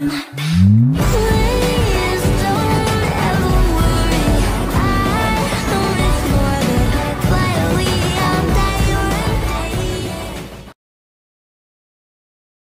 また